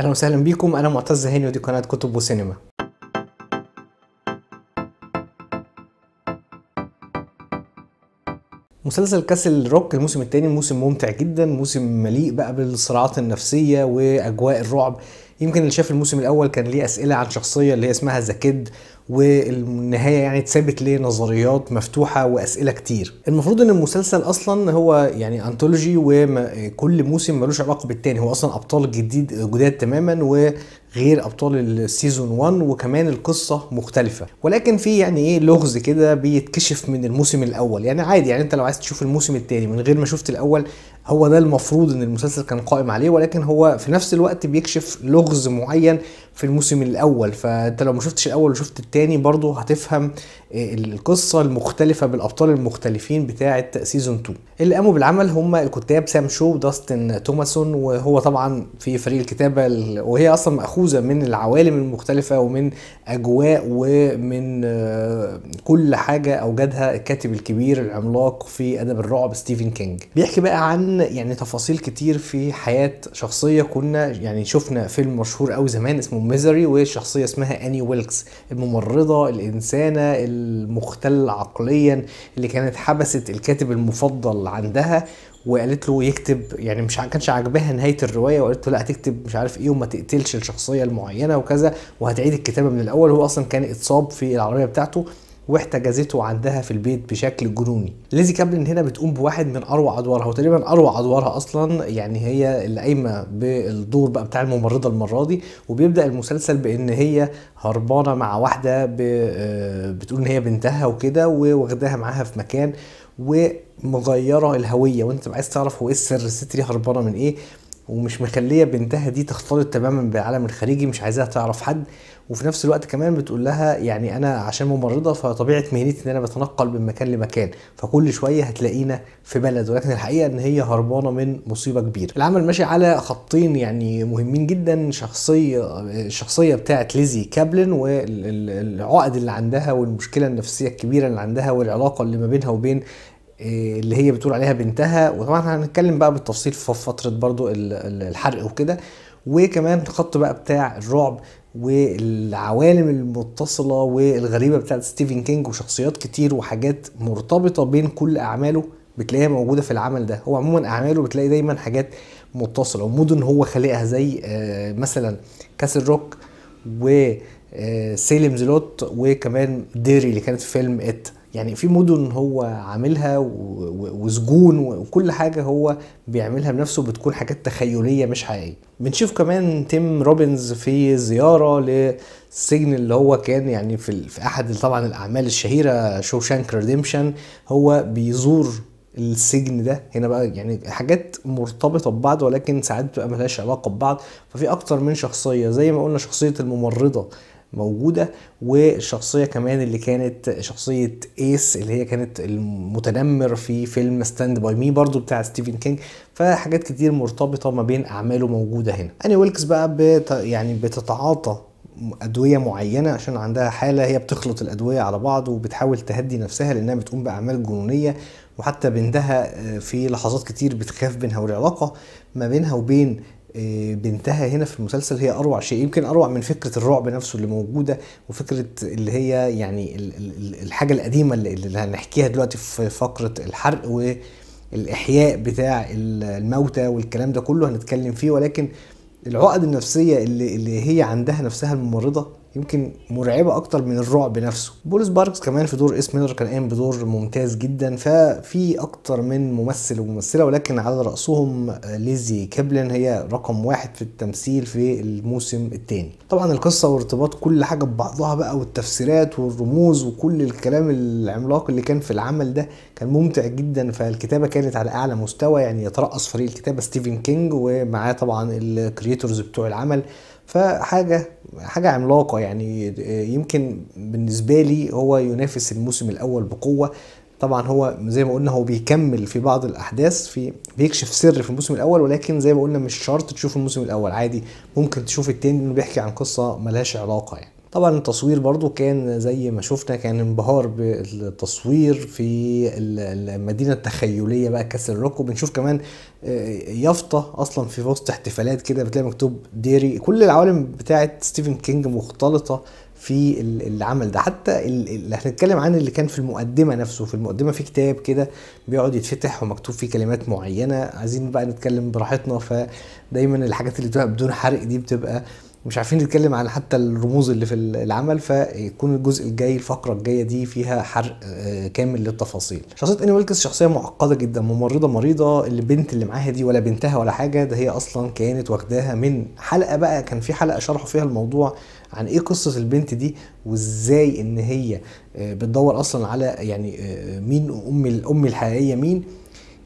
أهلا وسهلا بيكم أنا معتز هاني ودي قناة كتب وسينما. مسلسل Castle Rock الموسم الثاني موسم ممتع جدا موسم مليء بقى بالصراعات النفسية وأجواء الرعب. يمكن اللي شاف الموسم الأول كان ليه أسئلة عن شخصية اللي هي اسمها The Kid والنهاية يعني اتسابت لنظريات مفتوحة وأسئلة كتير. المفروض إن المسلسل أصلا هو يعني anthology وكل موسم ملوش علاقة بالتاني. هو أصلا أبطال جديد جداد تماما وغير أبطال ال season 1 وكمان القصة مختلفة. ولكن في يعني إيه لغز كده بيتكشف من الموسم الأول. يعني عادي يعني أنت لو عايز تشوف الموسم الثاني من غير ما شفت الأول هو ده المفروض إن المسلسل كان قائم عليه ولكن هو في نفس الوقت بيكشف لغز معين في الموسم الأول. فأنت لو ما شفتش الأول وشفت التاني برضه هتفهم القصة المختلفة بالأبطال المختلفين بتاعة سيزون 2 اللي قاموا بالعمل هم الكتاب سام شو وداستن توماسون وهو طبعا في فريق الكتابة وهي أصلا مأخوذة من العوالم المختلفة ومن أجواء ومن كل حاجة أوجدها الكاتب الكبير العملاق في أدب الرعب ستيفن كينج. بيحكي بقى عن يعني تفاصيل كتير في حياة شخصية كنا يعني شفنا فيلم مشهور قوي زمان اسمه Misery والشخصيه اسمها اني ويلكس الممرضة الإنسانة المختل عقليا اللي كانت حبست الكاتب المفضل عندها وقالت له يكتب يعني مش كانش عاجباها نهاية الرواية وقالت له لا هتكتب مش عارف إيه وما تقتلش الشخصية المعينة وكذا وهتعيد الكتابة من الأول. هو أصلا كان اتصاب في العربية بتاعته. واحتجزته عندها في البيت بشكل جنوني. ليزي كابلن هنا بتقوم بواحد من أروع أدوارها وتقريبا أروع أدوارها أصلا يعني هي اللي قايمه بالدور بقى بتاع الممرضة المرة دي وبيبدأ المسلسل بإن هي هربانة مع واحدة بتقول إن هي بنتها وكده وواخداها معاها في مكان ومغيرة الهوية. وأنت عايز تعرف هو إيه السر الست دي هربانة من إيه؟ ومش مخلية بنتها دي تختلط تماما بالعالم الخارجي مش عايزاها تعرف حد. وفي نفس الوقت كمان بتقول لها يعني أنا عشان ممرضة فطبيعة مهنتي إن أنا بتنقل من مكان لمكان فكل شوية هتلاقينا في بلد. ولكن الحقيقة إن هي هربانة من مصيبة كبيرة. العمل ماشي على خطين يعني مهمين جدا شخصيه الشخصية بتاعت ليزي كابلن والعقد اللي عندها والمشكلة النفسية الكبيرة اللي عندها والعلاقة اللي ما بينها وبين اللي هي بتقول عليها بنتها وطبعا هنتكلم بقى بالتفصيل في فقرة برضو الحرق وكده. وكمان خط بقى بتاع الرعب والعوالم المتصلة والغريبة بتاعت ستيفن كينج وشخصيات كتير وحاجات مرتبطة بين كل أعماله بتلاقيها موجودة في العمل ده. هو عموما أعماله بتلاقي دايما حاجات متصلة ومدن هو خالقها زي مثلا Castle Rock و Salem's Lot وكمان Derry اللي كانت في فيلم It. يعني في مدن هو عاملها وسجون وكل حاجة هو بيعملها بنفسه بتكون حاجات تخيلية مش حقيقية. بنشوف كمان تيم روبنز في زيارة للسجن اللي هو كان يعني في, في أحد طبعا الأعمال الشهيرة Shawshank Redemption. هو بيزور السجن ده. هنا بقى يعني حاجات مرتبطة ببعض ولكن ساعات بتبقى ملهاش علاقة ببعض. ففي أكتر من شخصية. زي ما قلنا شخصية الممرضة. موجودة والشخصية كمان اللي كانت شخصية Ace اللي هي كانت المتنمر في فيلم Stand by Me برضو بتاع ستيفن كينج فحاجات كتير مرتبطة ما بين أعماله موجودة هنا. أني ويلكس بقى بت يعني بتتعاطى أدوية معينة عشان عندها حالة هي بتخلط الأدوية على بعض وبتحاول تهدي نفسها لأنها بتقوم بأعمال جنونية وحتى بنتها في لحظات كتير بتخاف منها والعلاقة ما بينها وبين بنتها هنا في المسلسل هي أروع شيء. يمكن أروع من فكرة الرعب نفسه اللي موجودة وفكرة اللي هي يعني الحاجة القديمة اللي هنحكيها دلوقتي في فقرة الحرق والإحياء بتاع الموتى والكلام ده كله هنتكلم فيه. ولكن العقد النفسية اللي, اللي هي عندها نفسها الممرضة يمكن مرعبة أكتر من الرعب نفسه بول سباركس كمان في دور اسم ميلر كان قايم بدور ممتاز جدا ففي أكتر من ممثل وممثلة ولكن على رأسهم ليزي كابلان هي رقم واحد في التمثيل في الموسم الثاني طبعا القصة وارتباط كل حاجة ببعضها بقى والتفسيرات والرموز وكل الكلام العملاق اللي كان في العمل ده كان ممتع جدا. فالكتابة كانت على أعلى مستوى يعني يترأس فريق الكتابة ستيفن كينج ومعاه طبعا ال creators بتوع العمل. فحاجة حاجة عملاقة يعني يمكن بالنسبة لي هو ينافس الموسم الأول بقوة. طبعا هو زي ما قلنا هو بيكمل في بعض الأحداث في بيكشف سر في الموسم الأول ولكن زي ما قلنا مش شرط تشوف الموسم الأول عادي ممكن تشوف التاني إنه بيحكي عن قصة ملهاش علاقة يعني. طبعا التصوير برضو كان زي ما شفنا كان انبهار بالتصوير في ال- المدينة التخيلية بقى كاسل روك وبنشوف كمان آه، يافطة أصلا في وسط احتفالات كده بتلاقي مكتوب ديري. كل العوالم بتاعت ستيفن كينج مختلطة في ال- العمل ده. حتى ال- اللي هنتكلم عن اللي كان في المقدمة نفسه. في المقدمة في كتاب كده بيقعد يتفتح ومكتوب فيه كلمات معينة. عايزين بقى نتكلم براحتنا. فدايما الحاجات اللي بتبقى بدون حرق دي بتبقى مش عارفين نتكلم عن حتى الرموز اللي في العمل فيكون الجزء الجاي الفقرة الجاية دي فيها حرق آه، كامل للتفاصيل. شخصية إني ويلكس شخصية معقدة جدا ممرضة مريضة البنت اللي معاها دي ولا بنتها ولا حاجة ده هي أصلا كانت واخداها من حلقة بقى كان في حلقة شرحوا فيها الموضوع عن إيه قصة البنت دي وإزاي إن هي آه، بتدور أصلا على يعني آه، مين أم الام الحقيقية مين.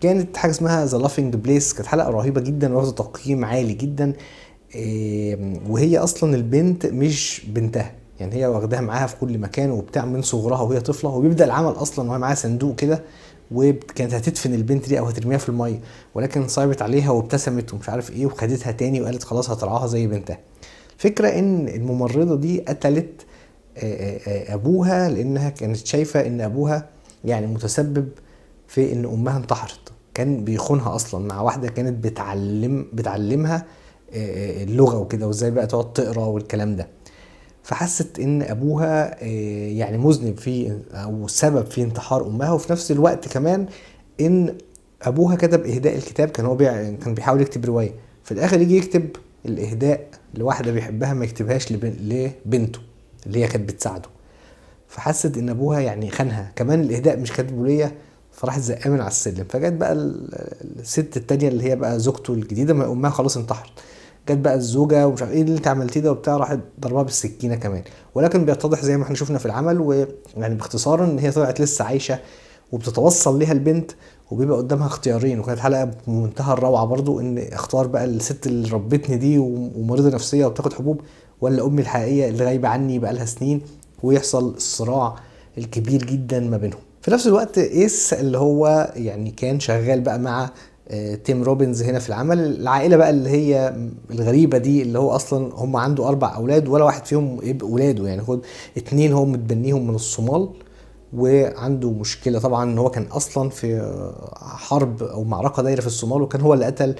كانت حاجة اسمها The Laughing Place كانت حلقة رهيبة جدا واخدة تقييم عالي جدا. وهي أصلا البنت مش بنتها. يعني هي واخداها معاها في كل مكان وبتاع من صغرها وهي طفلة. وبيبدا العمل أصلا وهي معاها صندوق كده وكانت هتدفن البنت دي أو هترميها في المية ولكن صعبت عليها وابتسمت ومش عارف إيه وخدتها تاني وقالت خلاص هترعاها زي بنتها. فكرة إن الممرضة دي قتلت آه، آه، أبوها لأنها كانت شايفة إن أبوها يعني متسبب في إن أمها انتحرت. كان بيخونها أصلا مع واحدة كانت بتعلم بتعلمها اللغة وكده وإزاي بقى تقعد تقرأ والكلام ده. فحست إن أبوها آه، يعني مذنب في أو سبب في انتحار أمها وفي نفس الوقت كمان إن أبوها كتب إهداء الكتاب. كان هو بيع... كان بيحاول يكتب رواية. في الآخر يجي يكتب الإهداء لواحدة بيحبها ما يكتبهاش لبن... لبنته اللي هي كانت بتساعده. فحست إن أبوها يعني خانها. كمان الإهداء مش كاتبه ليا فراحت زقاه من على السلم. فجت بقى ال- الست التانية اللي هي بقى زوجته الجديدة ما أمها خلاص انتحرت. جت بقى الزوجة ومش عارف إيه اللي أنت عملتيه ده وبتاع راحت ضربها بالسكينة كمان. ولكن بيتضح زي ما إحنا شفنا في العمل ويعني باختصارا إن هي طلعت لسه عايشة وبتتوصل ليها البنت وبيبقى قدامها اختيارين. وكانت حلقة بمنتهى الروعة برضو إن اختار بقى الست اللي ربتني دي ومريضة نفسية وبتاخد حبوب ولا أمي الحقيقية اللي غايبة عني بقالها سنين ويحصل الصراع الكبير جدا ما بينهم. في نفس الوقت إيس اللي هو يعني كان شغال بقى مع تيم روبنز هنا في العمل. العائلة بقى اللي هي الغريبة دي اللي هو أصلا هم عنده أربع أولاد ولا واحد فيهم يبقى يعني خد اتنين هو متبنيهم من الصومال وعنده مشكلة طبعا إن هو كان أصلا في حرب أو معركة دايرة في الصومال وكان هو اللي قتل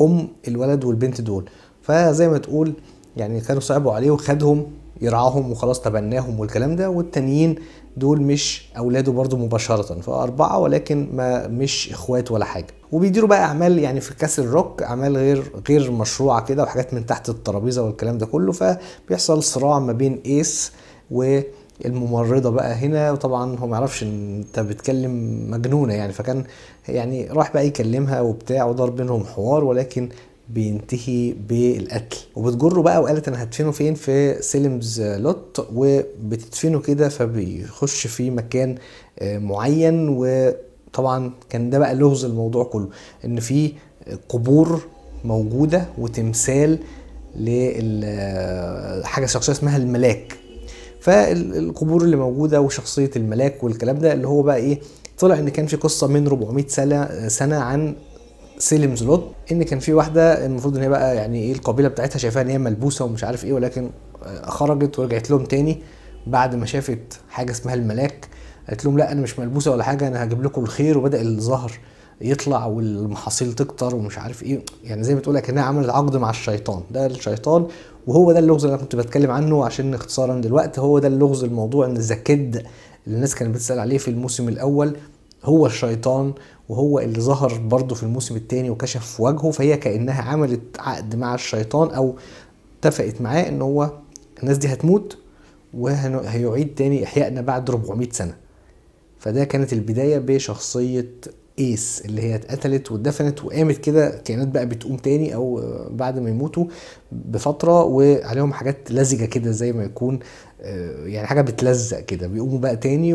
أم الولد والبنت دول. فزي ما تقول يعني كانوا صعبوا عليه وخدهم يرعاهم وخلاص تبناهم والكلام ده والتانيين دول مش أولاده برضو مباشرة فأربعة ولكن ما مش إخوات ولا حاجة. وبيديروا بقى أعمال يعني في كاس الروك أعمال غير غير مشروعة كده وحاجات من تحت الترابيزة والكلام ده كله فبيحصل صراع ما بين إيس والممرضة بقى هنا. وطبعا هو ما يعرفش إن أنت بتكلم مجنونة يعني فكان يعني راح بقى يكلمها وبتاع ودار بينهم حوار ولكن بينتهي بالقتل. وبتجره بقى وقالت أنا هدفنه فين؟ في سيلمز لوت وبتدفنه كده فبيخش في مكان آه، معين. وطبعا كان ده بقى لغز الموضوع كله إن في قبور موجودة وتمثال لحاجه شخصية اسمها الملاك. فالقبور اللي موجودة وشخصية الملاك والكلام ده اللي هو بقى إيه طلع إن كان في قصة من 400 سنة سنة عن سيلم زلوت إن كان في واحدة المفروض إن هي بقى يعني إيه القبيلة بتاعتها شايفاها إن هي ملبوسة ومش عارف إيه ولكن آه، خرجت ورجعت لهم تاني بعد ما شافت حاجة اسمها الملاك قالت لهم لا أنا مش ملبوسة ولا حاجة أنا هجيب لكم الخير وبدأ الزهر يطلع والمحاصيل تكتر ومش عارف إيه يعني زي ما تقول كانها عملت عقد مع الشيطان ده الشيطان وهو ده اللغز اللي أنا كنت بتكلم عنه عشان اختصارا دلوقتي هو ده اللغز الموضوع إن كيد اللي الناس كانت بتسأل عليه في الموسم الأول هو الشيطان وهو اللي ظهر برضه في الموسم الثاني وكشف وجهه فهي كأنها عملت عقد مع الشيطان أو اتفقت معاه إن هو الناس دي هتموت وهيعيد تاني إحيائنا بعد 400 سنة. فده كانت البداية بشخصية إيس اللي هي اتقتلت واتدفنت وقامت كده كانت بقى بتقوم تاني أو بعد ما يموتوا بفترة وعليهم حاجات لزجة كده زي ما يكون آه، يعني حاجة بتلزق كده. بيقوموا بقى تاني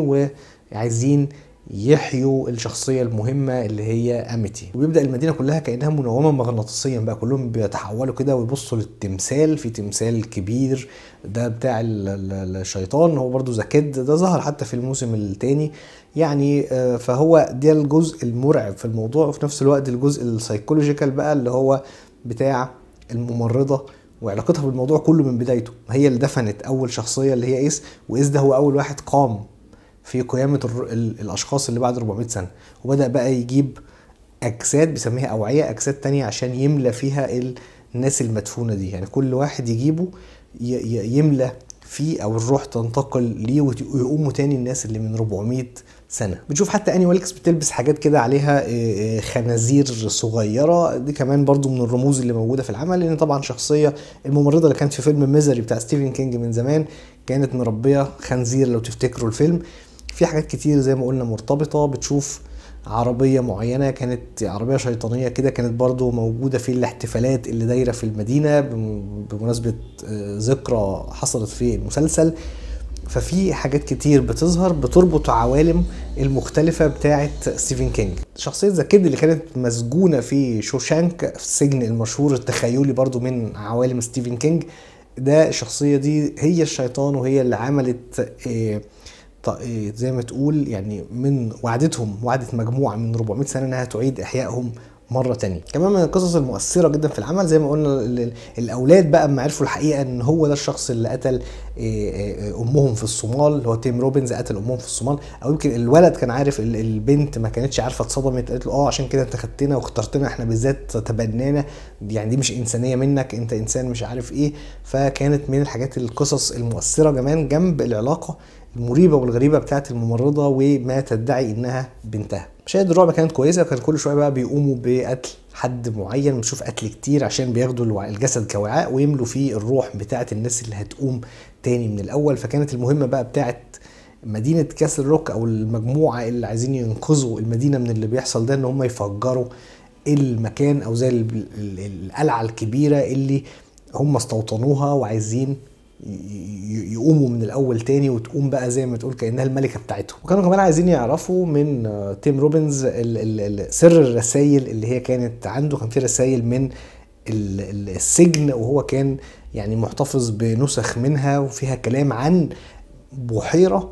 وعايزين يحيوا الشخصية المهمة اللي هي أميتي. وبيبدأ المدينة كلها كأنها منومة مغناطيسيا بقى كلهم بيتحولوا كده ويبصوا للتمثال. في تمثال كبير ده بتاع ال- ال- الشيطان هو برضو زكيد ده ظهر حتى في الموسم الثاني يعني آه، فهو ده الجزء المرعب في الموضوع. وفي نفس الوقت الجزء السايكولوجيكال بقى اللي هو بتاع الممرضة. وعلاقتها بالموضوع كله من بدايته. هي اللي دفنت أول شخصية اللي هي إيس. وإيس ده هو أول واحد قام في قيامة الأشخاص اللي بعد 400 سنة. وبدأ بقى يجيب أجساد بيسميها أوعية أجساد تانية عشان يملى فيها ال- الناس المدفونة دي. يعني كل واحد يجيبه يملى فيه أو الروح تنتقل ليه ويقوموا تاني الناس اللي من 400 سنة. بتشوف حتى أني ويلكس بتلبس حاجات كده عليها خنازير صغيرة. دي كمان برضو من الرموز اللي موجودة في العمل. لأن طبعا شخصية الممرضة اللي كانت في فيلم Misery بتاع ستيفن كينج من زمان كانت مربية خنزير لو تفتكروا الفيلم. في حاجات كتير زي ما قلنا مرتبطة بتشوف عربية معينة كانت عربية شيطانية كده كانت برضو موجودة في الاحتفالات اللي دايرة في المدينة بم- بمناسبة آه، ذكرى حصلت في المسلسل. ففي حاجات كتير بتظهر بتربط عوالم المختلفة بتاعة ستيفن كينج شخصية The Kid اللي كانت مسجونة في شوشانك في السجن المشهور التخيلي برضو من عوالم ستيفن كينج ده الشخصية دي هي الشيطان وهي اللي عملت إيه زي ما تقول يعني من وعدتهم وعدت مجموعة من 400 سنة إنها تعيد إحيائهم مرة تانية. كمان من القصص المؤثرة جدا في العمل زي ما قلنا ال- ال- الأولاد بقى اما عرفوا الحقيقة إن هو ده الشخص اللي قتل إيه، إيه، أمهم في الصومال اللي هو تيم روبنز قتل أمهم في الصومال. أو يمكن الولد كان عارف ال- البنت ما كانتش عارفة اتصدمت قالت له آه عشان كده أنت خدتنا واخترتنا إحنا بالذات تبنانا يعني دي مش إنسانية منك أنت إنسان مش عارف إيه. فكانت من الحاجات القصص المؤثرة كمان جنب العلاقة المريبة والغريبة بتاعت الممرضة وما تدعي إنها بنتها. مشاهد الرعب كانت كويسة كان كل شوية بقى بيقوموا بقتل حد معين بنشوف قتل كتير عشان بياخدوا الجسد كوعاء ويملوا فيه الروح بتاعت الناس اللي هتقوم تاني من الأول. فكانت المهمة بقى بتاعت مدينة كاسل روك أو المجموعة اللي عايزين ينقذوا المدينة من اللي بيحصل ده إن هم يفجروا المكان أو زي ال- ال- القلعة الكبيرة اللي هم استوطنوها وعايزين يقوموا من الأول تاني وتقوم بقى زي ما تقول كأنها الملكة بتاعتهم. وكانوا كمان عايزين يعرفوا من آه، تيم روبنز ال- ال- ال- سر الرسائل اللي هي كانت عنده. كان في رسائل من ال- ال- السجن وهو كان يعني محتفظ بنسخ منها وفيها كلام عن بحيرة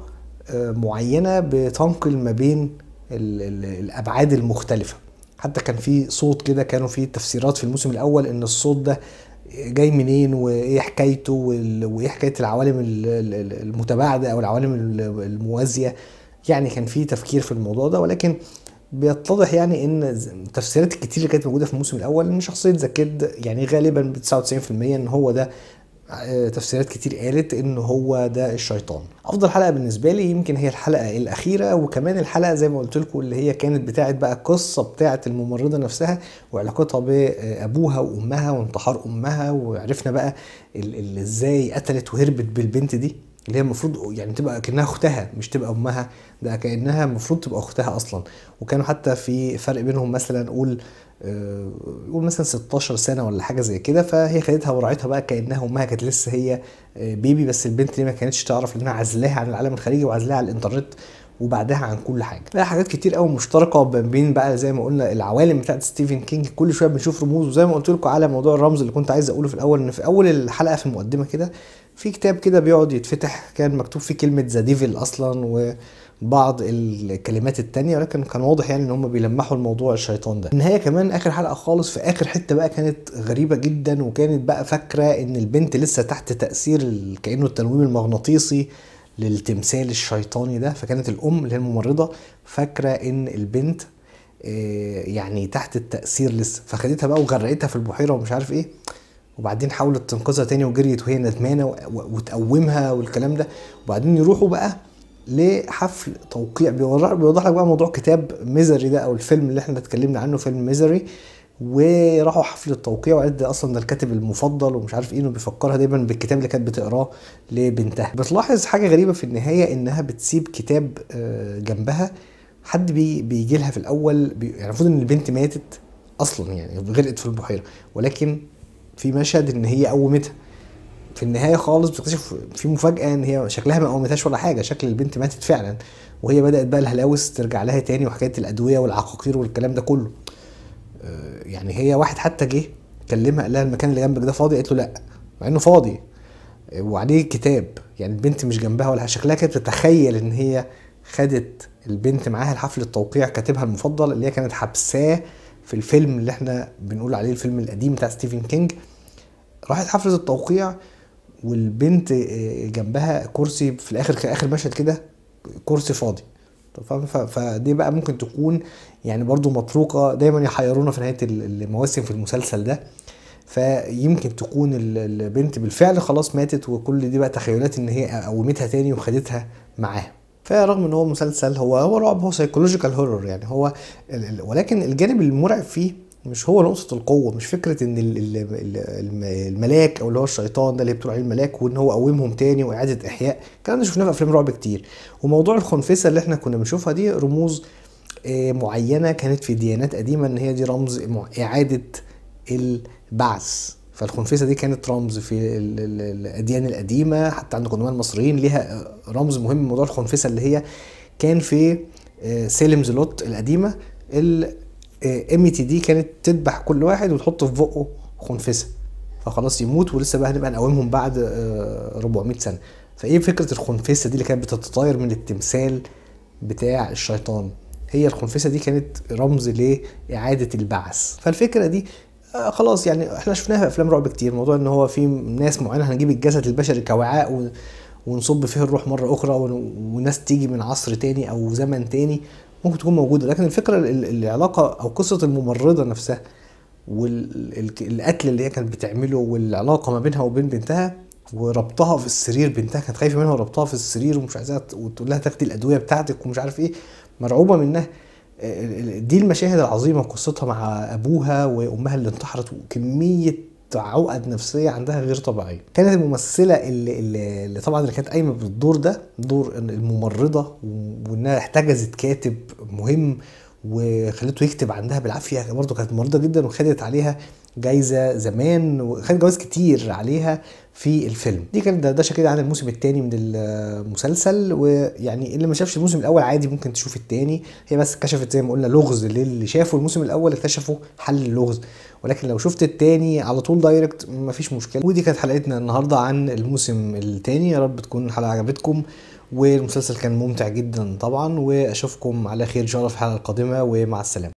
آه، معينة بتنقل ما بين ال- ال- الأبعاد المختلفة. حتى كان في صوت كده كانوا في تفسيرات في الموسم الأول إن الصوت ده جاي منين وإيه حكايته وإيه حكاية العوالم ال- ال- المتباعدة أو العوالم ال- الموازية. يعني كان في تفكير في الموضوع ده ولكن بيتضح يعني إن التفسيرات الكتير اللي كانت موجودة في الموسم الأول إن شخصية ذا كيد يعني غالبا ب 99% إن هو ده تفسيرات كتير قالت إن هو ده الشيطان. أفضل حلقة بالنسبة لي يمكن هي الحلقة الأخيرة وكمان الحلقة زي ما قلت لكم اللي هي كانت بتاعت بقى القصة بتاعت الممرضة نفسها وعلاقتها بأبوها وأمها وانتحار أمها وعرفنا بقى إزاي قتلت وهربت بالبنت دي. اللي هي المفروض يعني تبقى كأنها أختها مش تبقى أمها ده كأنها المفروض تبقى أختها أصلا. وكانوا حتى في فرق بينهم مثلا نقول آه، قول مثلا 16 سنة ولا حاجة زي كده فهي خدتها ورعتها بقى كأنها أمها كانت لسه هي آه، baby بس البنت دي ما كانتش تعرف لانها عزلاها عن العالم الخارجي وعزلاها على الإنترنت وبعدها عن كل حاجة. لا حاجات كتير قوي مشتركة بين بقى زي ما قلنا العوالم بتاعت ستيفن كينج كل شوية بنشوف رموز. وزي ما قلت لكم على موضوع الرمز اللي كنت عايز أقوله في الأول إن في أول الحلقة في المقدمة كده في كتاب كده بيقعد يتفتح كان مكتوب فيه كلمة the devil أصلا وبعض الكلمات التانية ولكن كان واضح يعني إن هم بيلمحوا الموضوع الشيطان ده. النهاية كمان آخر حلقة خالص في آخر حتة بقى كانت غريبة جدا وكانت بقى فاكرة إن البنت لسه تحت تأثير ال- كأنه التنويم المغناطيسي للتمثال الشيطاني ده. فكانت الأم اللي هي الممرضة فاكرة إن البنت آه، يعني تحت التأثير لسه. فخدتها بقى وغرقتها في البحيرة ومش عارف إيه. وبعدين حاولت تنقذها تاني وجريت وهي ندمانة وتقومها والكلام ده. وبعدين يروحوا بقى لحفل توقيع. بيوضح بيوضح لك بقى موضوع كتاب Misery ده أو الفيلم اللي إحنا اتكلمنا عنه فيلم Misery وراحوا حفل التوقيع وقالت ده أصلا ده الكاتب المفضل ومش عارف إيه بيفكرها دايما بالكتاب اللي كانت بتقراه لبنتها. بتلاحظ حاجة غريبة في النهاية إنها بتسيب كتاب آه، جنبها. حد بي بيجي لها في الأول بي يعني المفروض إن البنت ماتت أصلا يعني غرقت في البحيرة. ولكن في مشهد إن هي قومتها. في النهاية خالص بتكتشف في مفاجأة إن هي شكلها ما قومتهاش ولا حاجة شكل البنت ماتت فعلا وهي بدأت بقى الهلاوس ترجع لها تاني وحكاية الأدوية والعقاقير والكلام ده كله. آه، يعني هي واحد حتى جه كلمها قال لها المكان اللي جنبك ده فاضي؟ قالت له لأ مع إنه فاضي. آه، وعليه كتاب يعني البنت مش جنبها ولا. شكلها كانت بتتخيل إن هي خدت البنت معاها لحفل التوقيع كاتبها المفضل اللي هي كانت حبساه في الفيلم اللي إحنا بنقول عليه الفيلم القديم بتاع ستيفن كينج راحت حفلة التوقيع والبنت آه، جنبها كرسي في الآخر كان آخر مشهد كده كرسي فاضي. فدي بقى ممكن تكون يعني برضو متروكة دايما يحيرونا في نهاية ال- المواسم في المسلسل ده. فيمكن تكون ال- البنت بالفعل خلاص ماتت وكل دي بقى تخيلات إن هي قومتها تاني وخدتها معاها. فرغم إن هو مسلسل هو هو رعب هو psychological horror يعني. هو ولكن الجانب المرعب فيه مش هو نقطة القوة مش فكرة إن ال- ال- ال- الملاك أو اللي هو الشيطان ده اللي بتقول عليه الملاك وإن هو قومهم تاني وإعادة إحياء. الكلام ده شفناه في أفلام رعب كتير. وموضوع الخنفسة اللي إحنا كنا بنشوفها دي رموز آه، معينة كانت في ديانات قديمة إن هي دي رمز إعادة البعث. فالخنفسة دي كانت رمز في ال- ال- الأديان القديمة. حتى عند قدماء المصريين ليها آه، رمز مهم موضوع الخنفسة اللي هي كان في آه، سالم زلوت القديمة. الاميتي دي كانت تذبح كل واحد وتحط في بقه خنفسة. فخلاص يموت ولسه بقى هنبقى نقومهم بعد آه، 400 سنة. فإيه فكرة الخنفسة دي اللي كانت بتتطاير من التمثال بتاع الشيطان؟ هي الخنفسة دي كانت رمز لإعادة البعث. فالفكرة دي آه خلاص يعني إحنا شفناها في أفلام رعب كتير. موضوع إن هو في ناس معينة هنجيب الجسد البشري كوعاء و... ونصب فيه الروح مرة أخرى ون... وناس تيجي من عصر تاني أو زمن تاني ممكن تكون موجودة. لكن الفكرة ال- العلاقة أو قصة الممرضة نفسها والقتل اللي هي كانت بتعمله والعلاقة ما بينها وبين بنتها وربطها في السرير بنتها كانت خايفة منها وربطها في السرير ومش عايزاها وتقول لها تاخدي الأدوية بتاعتك ومش عارف إيه مرعوبة منها. دي المشاهد العظيمة قصتها مع أبوها وأمها اللي انتحرت وكمية عقد نفسية عندها غير طبيعية. كانت الممثلة اللي, اللي, اللي طبعا اللي كانت قايمة بالدور ده دور الممرضة وإنها احتجزت كاتب مهم وخلته يكتب عندها بالعافية برضه كانت ممرضه جدا وخدت عليها جايزة زمان وخدت جوائز كتير عليها في الفيلم. دي كانت دردشه كده عن الموسم الثاني من المسلسل ويعني اللي ما شافش الموسم الأول عادي ممكن تشوف الثاني هي بس كشفت زي ما قلنا لغز للي شافوا الموسم الأول اكتشفوا حل اللغز. ولكن لو شفت التاني على طول دايركت مفيش مشكلة. ودي كانت حلقتنا النهارده عن الموسم الثاني يا رب تكون الحلقة عجبتكم والمسلسل كان ممتع جدا طبعا. وأشوفكم على خير إن شاء الله في الحلقة القادمة ومع السلامة.